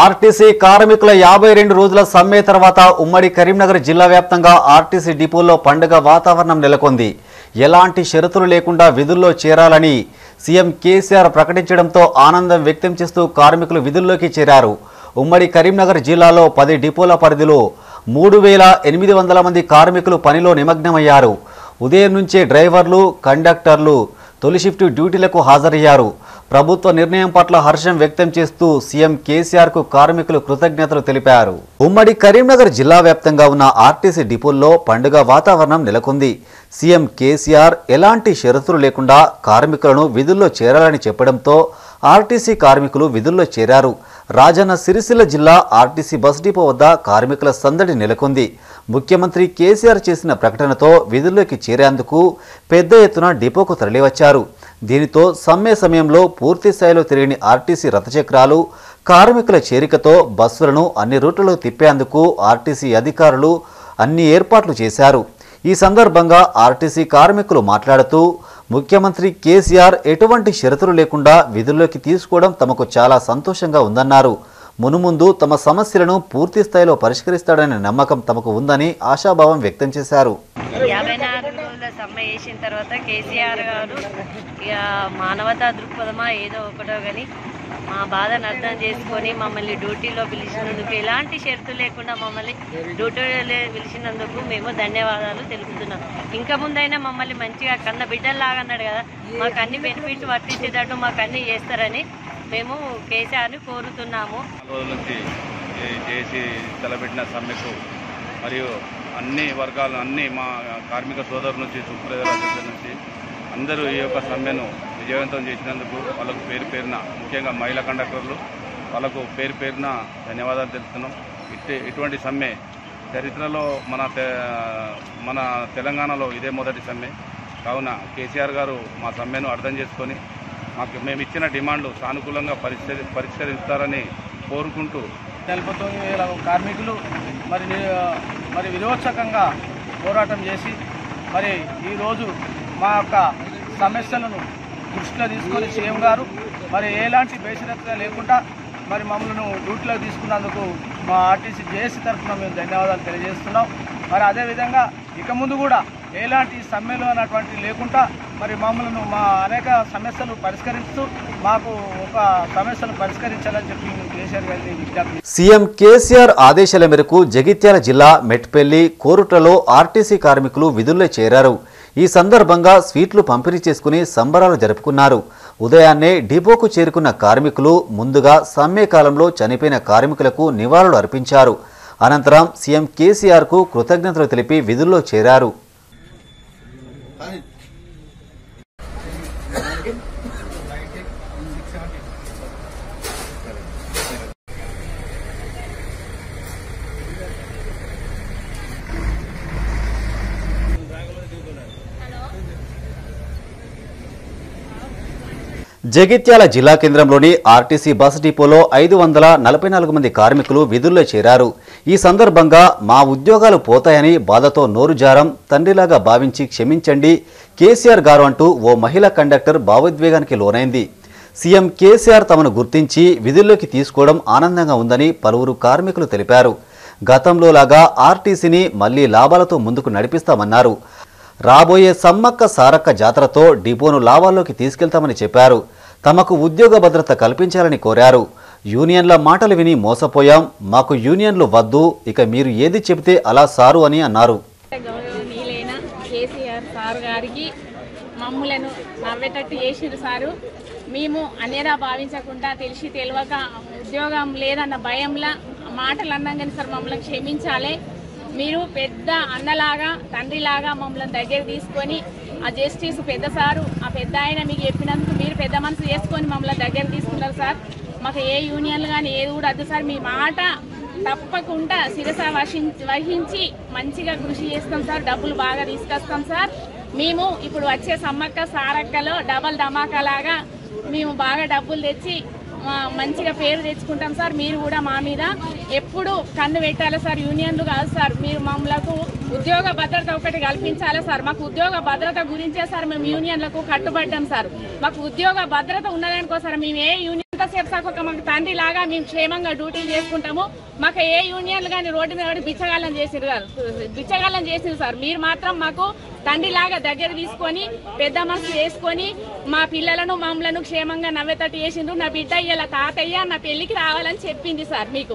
RTC కార్మికుల యాభై రెండు రోజుల సమ్మె తర్వాత ఉమ్మడి కరీంనగర్ జిల్లా వ్యాప్తంగా ఆర్టీసీ డిపోల్లో పండుగ వాతావరణం నెలకొంది. ఎలాంటి షరతులు లేకుండా విధుల్లో చేరాలని సీఎం కేసీఆర్ ప్రకటించడంతో ఆనందం వ్యక్తం చేస్తూ కార్మికులు విధుల్లోకి చేరారు. ఉమ్మడి కరీంనగర్ జిల్లాలో పది డిపోల పరిధిలో మూడు వేల ఎనిమిది వందల మంది కార్మికులు పనిలో నిమగ్నమయ్యారు. ఉదయం నుంచే డ్రైవర్లు కండక్టర్లు తొలి షిఫ్ట్ డ్యూటీలకు హాజరయ్యారు. ప్రభుత్వ నిర్ణయం పట్ల హర్షం వ్యక్తం చేస్తూ సీఎం కేసీఆర్కు కార్మికులు కృతజ్ఞతలు తెలిపారు. ఉమ్మడి కరీంనగర్ జిల్లా వ్యాప్తంగా ఉన్న ఆర్టీసీ డిపోల్లో పండుగ వాతావరణం నెలకొంది. సీఎం కేసీఆర్ ఎలాంటి షరతులు లేకుండా కార్మికులను విధుల్లో చేరాలని చెప్పడంతో ఆర్టీసీ కార్మికులు విధుల్లో చేరారు. రాజన్న సిరిసిల్ల జిల్లా ఆర్టీసీ బస్ డిపో వద్ద కార్మికుల సందడి నెలకొంది. ముఖ్యమంత్రి కేసీఆర్ చేసిన ప్రకటనతో విధుల్లోకి చేరేందుకు పెద్ద ఎత్తున డిపోకు తరలివచ్చారు. దీనితో సమ్మె సమయంలో పూర్తి స్థాయిలో తిరిగిన ఆర్టీసీ రథచక్రాలు కార్మికుల చేరికతో బస్సులను అన్ని రూట్లలో తిప్పేందుకు ఆర్టీసీ అధికారులు అన్ని ఏర్పాట్లు చేశారు. ఈ సందర్భంగా ఆర్టీసీ కార్మికులు మాట్లాడుతూ ముఖ్యమంత్రి కేసీఆర్ ఎటువంటి షరతులు లేకుండా విధుల్లోకి తీసుకోవడం తమకు చాలా సంతోషంగా ఉందన్నారు. మునుముందు తమ సమస్యలను పూర్తి స్థాయిలో పరిష్కరిస్తాడనే నమ్మకం తమకు ఉందని ఆశాభావం వ్యక్తం చేశారు. యాభై నాలుగు రోజుల సమ్మె చేసిన తర్వాత కేసీఆర్ గారు ఇక మానవతా దృక్పథమా ఏదో ఒకటో కానీ మా బాధను అర్థం చేసుకొని మమ్మల్ని డ్యూటీలో పిలిచినందుకు ఎలాంటి షరతు లేకుండా మమ్మల్ని డ్యూటీలో పిలిచినందుకు మేము ధన్యవాదాలు తెలుపుతున్నాం. ఇంకా ముందైనా మమ్మల్ని మంచిగా కన్న బిడ్డల్లాగా అన్నాడు కదా మాకు అన్ని బెనిఫిట్స్ వర్తించేటట్టు మాకు అన్ని చేస్తారని మేము కేసీఆర్ని కోరుతున్నాము. రోజుల నుంచి చేసి తలపెట్టిన సమ్మెకు మరియు అన్ని వర్గాలు అన్ని మా కార్మిక సోదరుల నుంచి సుప్రజల నుంచి అందరూ ఈ యొక్క సమ్మెను విజయవంతం చేసినందుకు వాళ్ళకు పేరు పేరున ముఖ్యంగా మహిళా కండక్టర్లు వాళ్ళకు పేరు పేరున ధన్యవాదాలు తెలుపుతున్నాం. ఇట్టి ఇటువంటి సమ్మె చరిత్రలో మన మన తెలంగాణలో ఇదే మొదటి సమ్మె. కావున కేసీఆర్ గారు మా సమ్మెను అర్థం చేసుకొని మాకు మేము ఇచ్చిన డిమాండ్లు సానుకూలంగా పరిష్కరి పరిష్కరిస్తారని కోరుకుంటూ నలభై తొమ్మిది వేల కార్మికులు మరి మరి విరోచకంగా పోరాటం చేసి మరి ఈరోజు మా యొక్క సమస్యలను దృష్టిలో తీసుకొని సీఎం గారు మరి ఎలాంటి బేసిరత్గా లేకుండా మరి మమ్మల్ని డ్యూటీలో తీసుకున్నందుకు మా ఆర్టీసీ జేఏసీ తరఫున మేము ధన్యవాదాలు తెలియజేస్తున్నాం. మరి అదేవిధంగా ఇక ముందు కూడా ఎలాంటి సమ్మెలు అన్నటువంటి లేకుండా మరి మమ్మల్ని మా అనేక సమస్యలు పరిష్కరిస్తూ మాకు ఒక సమస్యను పరిష్కరించాలని చెప్పి కేసీఆర్ గారిని విజ్ఞప్తి. సీఎం కేసీఆర్ ఆదేశాల మేరకు జగిత్యాల జిల్లా మెట్పల్లి కోరుట్లలో ఆర్టీసీ కార్మికులు విధుల్లో చేరారు. ఈ సందర్భంగా స్వీట్లు పంపిణీ చేసుకుని సంబరాలు జరుపుకున్నారు. ఉదయాన్నే డిపోకు చేరుకున్న కార్మికులు ముందుగా సమ్మె కాలంలో చనిపోయిన కార్మికులకు నివాళులు అర్పించారు. అనంతరం సీఎం కేసీఆర్కు కృతజ్ఞతలు తెలిపి విధుల్లో చేరారు. I జగిత్యాల జిల్లా కేంద్రంలోని ఆర్టీసీ బస్ డిపోలో ఐదు వందల నలభై నాలుగు మంది కార్మికులు విధుల్లో చేరారు. ఈ సందర్భంగా మా ఉద్యోగాలు పోతాయని బాధతో నోరుజారం తండ్రిలాగా భావించి క్షమించండి కేసీఆర్ గారు అంటూ ఓ మహిళా కండక్టర్ భావోద్వేగానికి లోనైంది. సీఎం కేసీఆర్ తమను గుర్తించి విధుల్లోకి తీసుకోవడం ఆనందంగా ఉందని పలువురు కార్మికులు తెలిపారు. గతంలో లాగా ఆర్టీసీని మళ్ళీ లాభాలతో ముందుకు నడిపిస్తామన్నారు. రాబోయే సమ్మక్క సారక్క జాతరతో డిపోను లాభాల్లోకి తీసుకెళ్తామని చెప్పారు. తమకు ఉద్యోగ భద్రత కల్పించాలని కోరారు. యూనియన్ల మాటలు విని మోసపోయాం. మాకు యూనియన్లు వద్దు. ఇక మీరు ఏది చెబితే అలా సారు అని అన్నారు. సార్ గారికి మమ్ములను నవ్వేటట్టు చేసిరు సారు. మేము అనేరా భావించకుండా తెలిసి తెలియక ఉద్యోగం లేదన్న భయంలా మాటలు అన్నాం కానీ సార్ మమ్మల్ని క్షమించాలి. మీరు పెద్ద అన్నలాగా తండ్రిలాగా మమ్మల్ని దగ్గర తీసుకొని ఆ జస్టిస్ పెద్ద సారు ఆ పెద్ద ఆయన మీకు చెప్పినందుకు మీరు పెద్ద మనసు చేసుకొని మమ్మల్ని దగ్గర తీసుకున్నారు సార్. మాకు ఏ యూనియన్లు కానీ ఏది కూడా వద్దు సార్. మీ మాట తప్పకుండా శిరస వహించి మంచిగా కృషి చేస్తాం సార్. డబ్బులు బాగా తీసుకొస్తాం సార్. మేము ఇప్పుడు వచ్చే సమ్మక్క సారక్కలో డబల్ ధమాకా లాగా మేము బాగా డబ్బులు తెచ్చి మంచిగా పేరు తెచ్చుకుంటాం సార్ మీరు కూడా మా మీద ఎప్పుడు కన్ను పెట్టాలి సార్ యూనియన్లు కాదు సార్ మీరు మమ్మలకు ఉద్యోగ భద్రత ఒకటి కల్పించాలి సార్ మాకు ఉద్యోగ భద్రత గురించే సార్ మేము యూనియన్లకు కట్టుబడ్డాం సార్. మాకు ఉద్యోగ భద్రత ఉన్నదానికోసం మేము ఏ యూనియన్ ఎంతసేపు సార్ ఒక మాకు తండ్రి లాగా మేము క్షేమంగా డ్యూటీలు చేసుకుంటాము మాకు ఏ యూనియన్లు కానీ రోడ్డు మీద పడి బిచ్చగాళ్ళం చేసిరు కాదు బిచ్చగాళ్ళం చేసింది సార్ మీరు మాత్రం మాకు తండ్రి లాగా దగ్గర తీసుకొని పెద్ద మనసు వేసుకొని మా పిల్లలను మమ్మలను క్షేమంగా నవ్వేటట్టు చేసిండ్రు. నా బిడ్డ ఇలా తాతయ్య నా పెళ్ళికి రావాలని చెప్పింది సార్ మీకు.